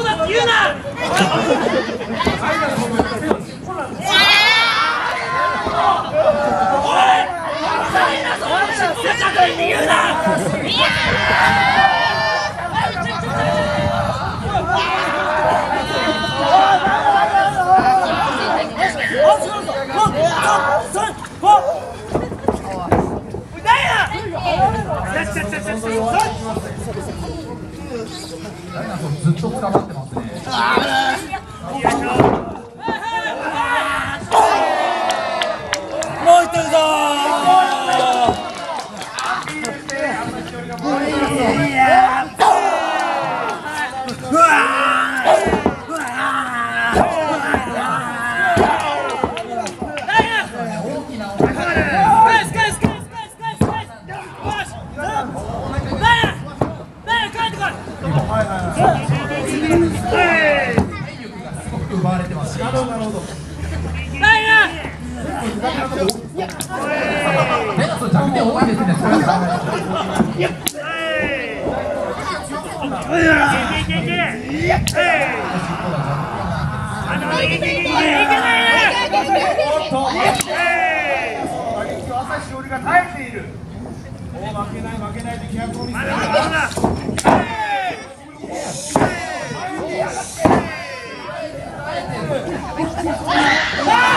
子だって言うな！おわれてます。なるほどなるほど。目がそう弱点多いですね。それは考えると朝しおりが耐えているもう負けない負けないと気迫を見せる Hadi.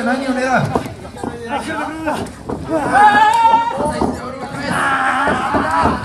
く。これ何を狙う？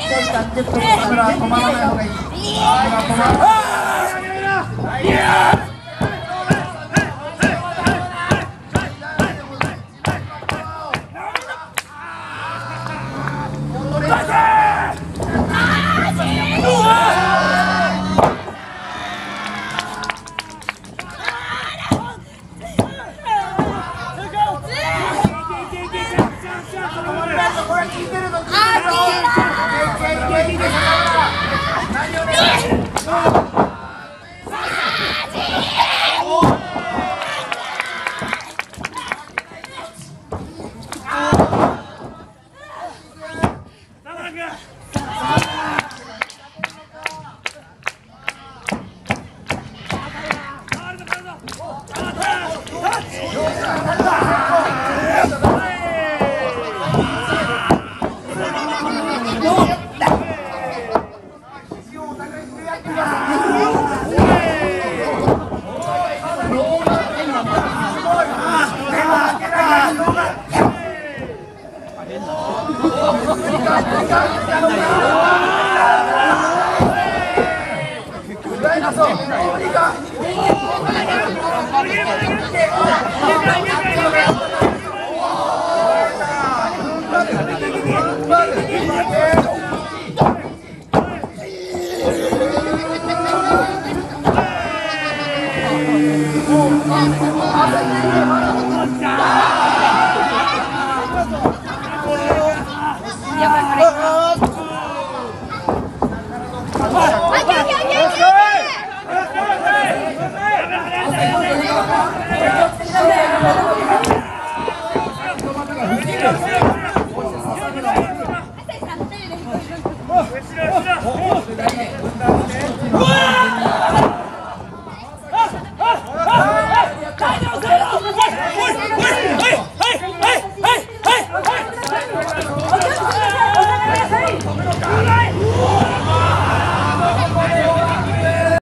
10分止まらない方がいい。Oh! Oh,